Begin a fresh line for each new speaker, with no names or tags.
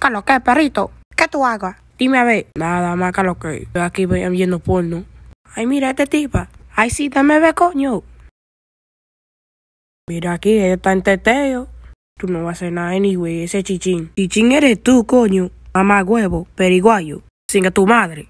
¿Qué lo que, perrito? ¿Qué tú hagas? Dime a ver. Nada más que lo que. Estoy aquí viendo porno. Ay, mira este tipa. Ay, sí, dame ve, coño. Mira aquí, ella está en teteo. Tú no vas a hacer nada anyway, ese chichín. Chichín eres tú, coño. Mamá huevo, periguayo. Sin a tu madre.